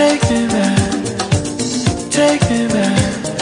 Take me back, take me back.